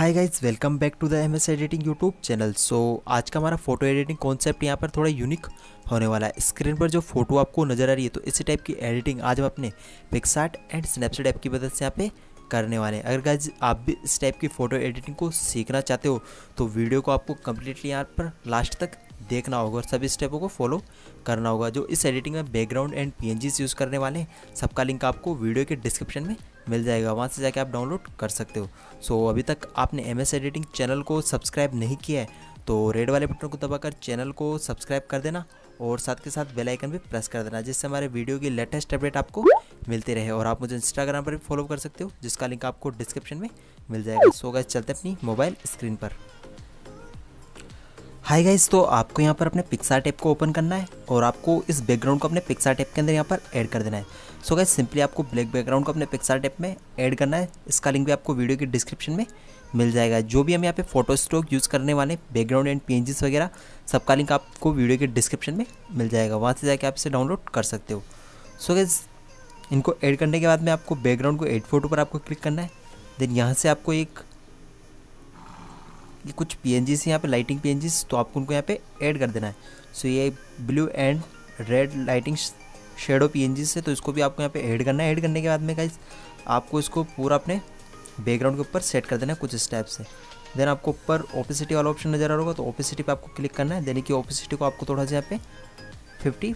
Hi guys welcome back to the M S editing YouTube channel so आज का हमारा photo editing concept यहाँ पर थोड़ा यूनिक होने वाला है। स्क्रीन पर जो फ़ोटो आपको नज़र आ रही है तो इसी टाइप की एडिटिंग आज हम अपने पिक्सार्ट एंड स्नैपचैट ऐप की मदद से यहाँ पे करने वाले हैं। अगर गाइज़ आप भी इस टाइप की फ़ोटो एडिटिंग को सीखना चाहते हो तो वीडियो को आपको कम्प्लीटली यहाँ पर लास्ट तक देखना होगा और सभी स्टेपों को फॉलो करना होगा। जो इस एडिटिंग में बैकग्राउंड एंड पी यूज़ करने वाले हैं, सबका लिंक आपको वीडियो के डिस्क्रिप्शन में मिल जाएगा। वहाँ से जाके आप डाउनलोड कर सकते हो। सो so, अभी तक आपने एम एस एडिटिंग चैनल को सब्सक्राइब नहीं किया है तो रेड वाले बटन को दबाकर चैनल को सब्सक्राइब कर देना और साथ के साथ बेल आइकन भी प्रेस कर देना जिससे हमारे वीडियो की लेटेस्ट अपडेट आपको मिलती रहे और आप मुझे इंस्टाग्राम पर भी फॉलो कर सकते हो जिसका लिंक आपको डिस्क्रिप्शन में मिल जाएगा। सो गए चलते अपनी मोबाइल स्क्रीन पर। हाय गाइस तो आपको यहाँ पर अपने पिक्सार टेप को ओपन करना है और आपको इस बैकग्राउंड को अपने पिक्सार टेप के अंदर यहाँ पर ऐड कर देना है। सो गाइस सिंपली आपको ब्लैक बैकग्राउंड को अपने पिक्सार टेप में ऐड करना है। इसका लिंक भी आपको वीडियो के डिस्क्रिप्शन में मिल जाएगा। जो भी हम यहाँ पे फ़ोटो स्टॉक यूज़ करने वाले बैकग्राउंड एंड पी वगैरह, सबका लिंक आपको वीडियो के डिस्क्रिप्शन में मिल जाएगा। वहाँ से जाके आप इसे डाउनलोड कर सकते हो। सो गैस इनको ऐड करने के बाद में आपको बैकग्राउंड को एड फ़ोटो पर आपको क्लिक करना है। देन यहाँ से आपको एक ये कुछ पी एन से यहाँ पे लाइटिंग पी तो आपको उनको यहाँ पे ऐड कर देना है। सो ये blue and red lighting shadow P से तो इसको भी आपको यहाँ पे ऐड करना है। ऐड करने के बाद में गाइज़ आपको इसको पूरा अपने बैकग्राउंड के ऊपर सेट कर देना है कुछ स्टेप से। देन आपको ऊपर ओपिसिटी वाला ऑप्शन नज़र आ रहा होगा तो ओपिसिटी पे आपको क्लिक करना है। देने की ओपिसिटी को आपको थोड़ा सा यहाँ पे फिफ्टी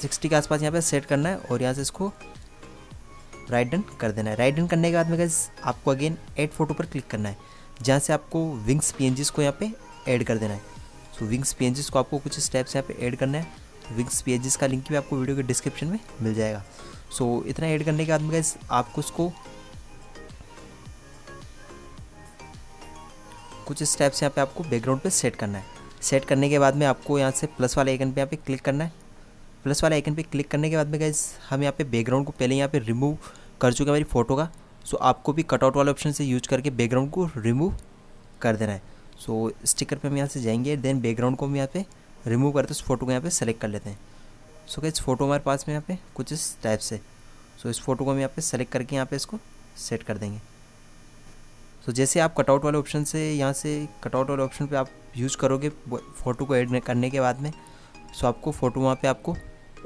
सिक्सटी के आसपास यहाँ पे सेट करना है और यहाँ से इसको राइट डन कर देना है। राइट डन करने के बाद में गैस आपको अगेन एड फ़ोटो पर क्लिक करना है। जहाँ से आपको विंग्स पी को यहाँ पे ऐड कर देना है। सो विंग्स पी को आपको कुछ स्टेप्स यहाँ पे ऐड करना है। विंग्स पी का लिंक भी आपको वीडियो के डिस्क्रिप्शन में मिल जाएगा। सो so, इतना ऐड करने के बाद में गैस आपको उसको कुछ स्टेप्स यहाँ पे आपको बैकग्राउंड पे सेट करना है। सेट करने के बाद में आपको यहाँ से प्लस वाले आइकन पे यहाँ पे क्लिक करना है। प्लस वाले आइकन पे क्लिक करने के बाद में गैस हम यहाँ पे बैकग्राउंड को पहले यहाँ पे रिमूव कर चुके हैं मेरी फ़ोटो का। सो आपको भी कटआउट वाले ऑप्शन से यूज़ करके बैकग्राउंड को रिमूव कर देना है। सो स्टिकर पे हम यहाँ से जाएँगे देन बैकग्राउंड को हम यहाँ पे रिमूव करते हैं उस फ़ोटो को यहाँ पे सेलेक्ट कर लेते हैं। सो so, इस फ़ोटो हमारे पास में यहाँ पे कुछ इस टाइप से। सो इस फ़ोटो को हम यहाँ पे सेलेक्ट करके यहाँ पे इसको सेट कर देंगे। सो जैसे आप कटआउट वाले ऑप्शन से यहाँ से कटआउट वाले ऑप्शन पे आप यूज़ करोगे फ़ोटो को एड करने के बाद में सो आपको फ़ोटो वहाँ पे आपको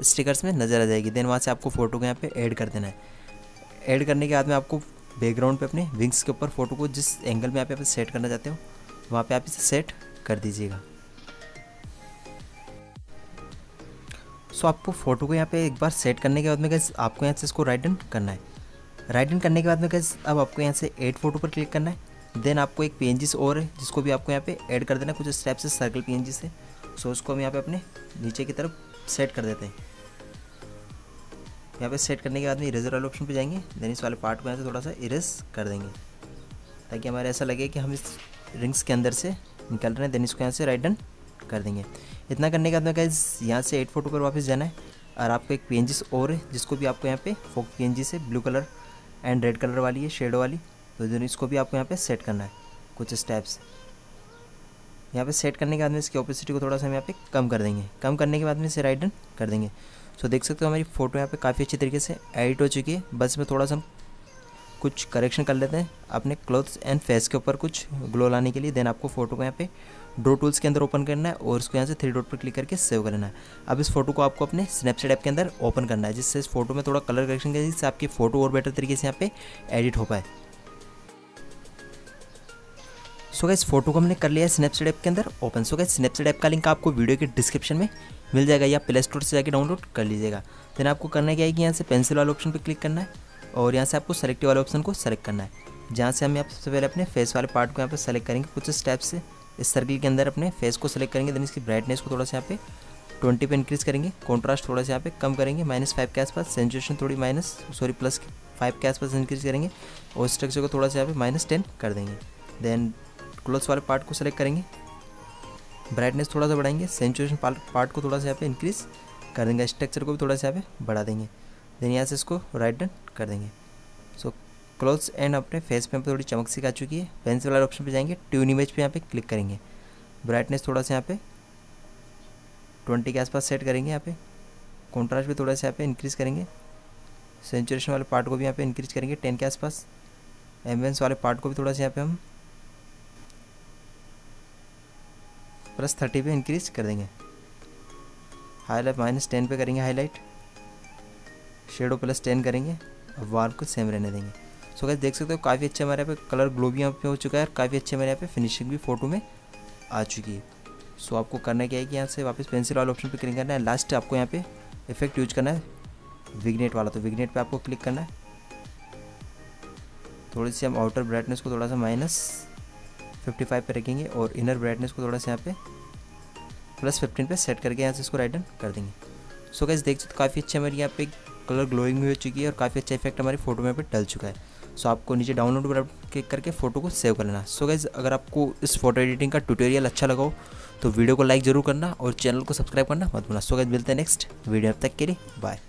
स्टिकर्स में नज़र आ जाएगी। देन वहाँ से आपको फ़ोटो को यहाँ पे ऐड कर देना है। ऐड करने के बाद में आपको बैकग्राउंड पे अपने विंग्स के ऊपर फ़ोटो को जिस एंगल में आप यहाँ पे सेट करना चाहते हो वहाँ पे आप इसे सेट कर दीजिएगा। सो so, आपको फ़ोटो को यहाँ पे एक बार सेट करने के बाद में गैस आपको यहाँ से इसको राइट डन करना है। राइट डन करने के बाद में गैस अब आपको यहाँ से एड फ़ोटो पर क्लिक करना है। देन आपको एक पी और है जिसको भी आपको यहाँ पे ऐड कर देना है कुछ स्टेप से सर्कल पी से सो उसको हम यहाँ पे अपने नीचे की तरफ़ सेट कर देते हैं। यहाँ पे सेट करने के बाद में इरेजर वाले ऑप्शन पे जाएँगे देन इस वाले पार्ट को यहाँ से थोड़ा सा इरेज कर देंगे, ताकि हमारे ऐसा लगे कि हम इस रिंग्स के अंदर से निकल रहे हैं देन इसको यहाँ से राइट डन कर देंगे। इतना करने के बाद में गाइज़ यहाँ से एट फ़ोटो पर वापस जाना है, और आपको एक पी और है, जिसको भी आपको यहाँ पे फोक पी से blue colour and red colour वाली है शेडो वाली तो इसको भी आपको यहाँ पे सेट करना है, कुछ स्टेप्स यहाँ पे सेट करने के बाद में इसकी ओपेसिटी को थोड़ा सा हम यहाँ पे कम कर देंगे, कम करने के बाद में इसे राइट डन कर देंगे। सो देख सकते हो हमारी फ़ोटो यहाँ पे काफ़ी अच्छी तरीके से एडिट हो चुकी है। बस में थोड़ा सा हम कुछ करेक्शन कर लेते हैं। अपने क्लोथ्स एंड फेस के ऊपर कुछ ग्लो लाने के लिए। देन आपको फ़ोटो को यहाँ पे ड्रो टूल्स के अंदर ओपन करना है और उसको यहाँ से थ्री डॉट पर क्लिक करके सेव करना है। अब इस फ़ोटो को आपको अपने स्नैपचैट ऐप के अंदर ओपन करना है, जिससे इस फ़ोटो में थोड़ा कलर करेक्शन करें जिससे आपकी फ़ोटो और बेटर तरीके से यहाँ पे एडिट हो पाए। सो इस फ़ोटो को हमने कर लिया स्नैपचैट ऐप के अंदर open so guys Snapchat app का लिंक आपको वीडियो के डिस्क्रिप्शन में मिल जाएगा, या प्ले स्टोर से जाकर डाउनलोड कर लीजिएगा. देन आपको करना क्या है कि यहाँ से पेंसिल वाले ऑप्शन पर क्लिक करना है, और यहाँ से आपको सेलेक्ट वाले ऑप्शन को सेलेक्ट करना है. जहाँ से हम यहाँ सबसे पहले अपने फेस वाले पार्ट को यहाँ पर सेलेक्ट करेंगे, कुछ स्टेप से. इस सर्किल के अंदर अपने फेस को सेलेक्ट करेंगे देन इसकी ब्राइटनेस को थोड़ा सा यहाँ पे ट्वेंटी पे इंक्रीज़ करेंगे. कॉन्ट्रास्ट थोड़ा सा यहाँ पे कम करेंगे माइनस फाइव के आसपास. सेंचुएशन थोड़ी माइनस सॉरी प्लस फाइव के आसपास इंक्रीज़ करेंगे, और स्ट्रक्चर को थोड़ा सा यहाँ पे माइनस टेन कर देंगे. देन क्लोथ वाले पार्ट को सेलेक्ट करेंगे। ब्राइटनेस थोड़ा सा बढ़ाएँगे। सेंचुएशन पार्ट को थोड़ा सा यहाँ पे इंक्रीज़ कर देंगे। स्ट्रक्चर को भी थोड़ा सा यहाँ पे बढ़ा देंगे। देन यहाँ से इसको राइट डन कर देंगे। सो क्लोथ्स एंड अपने फेस पे थोड़ी चमक सी आ चुकी है। पेंसिल वाले ऑप्शन पे जाएँगे। ट्यून इमेज पे यहाँ पे क्लिक करेंगे। ब्राइटनेस थोड़ा सा यहाँ पे ट्वेंटी के आसपास सेट करेंगे यहाँ पे। कॉन्ट्रास्ट भी थोड़ा सा यहाँ पे इंक्रीज़ करेंगे। सेंचुरेशन वाले पार्ट को भी यहाँ पे इंक्रीज करेंगे। टेन के आसपास। एम्बियंस वाले पार्ट को भी थोड़ा सा यहाँ पे हम प्लस थर्टी पे इंक्रीज कर देंगे। हाईलाइट माइनस टेन पे करेंगे हाईलाइट शेडो प्लस टेन करेंगे और वाल को सेम रहने देंगे। सो so, गैस देख सकते हो काफ़ी अच्छा हमारे यहाँ पे कलर ग्लो भी यहाँ पे हो चुका है और काफ़ी अच्छे हमारे यहाँ पे फिनिशिंग भी फ़ोटो में आ चुकी है। सो so, आपको करना क्या है कि यहाँ से वापस पेंसिल वाले ऑप्शन पे क्लिक करना है। लास्ट आपको यहाँ पे इफ़ेक्ट यूज़ करना है। विग्नेट वाला तो विग्नेट पे आपको क्लिक करना है। थोड़ी सी हम आउटर ब्राइटनेस को थोड़ा सा माइनस 55 पे रखेंगे और इनर ब्राइटनेस को थोड़ा सा यहाँ पे प्लस 15 पे सेट करके यहाँ से इसको राइटन कर देंगे। सो so, गैस देख सकते काफ़ी अच्छी हमारी यहाँ पे कलर ग्लोइंग भी हो चुकी है और काफ़ी अच्छा इफ़ेक्ट हमारी फ़ोटो में पे डल चुका है। सो so, आपको नीचे डाउनलोड पर क्लिक करके फ़ोटो को सेव कर लेना। सो so, अगर आपको इस फ़ोटो एडिटिंग का ट्यूटोरियल अच्छा लगा हो तो वीडियो को लाइक ज़रूर करना और चैनल को सब्सक्राइब करना मत भूलना। सो गैस मिलते हैं नेक्स्ट वीडियो अब तक के लिए बाय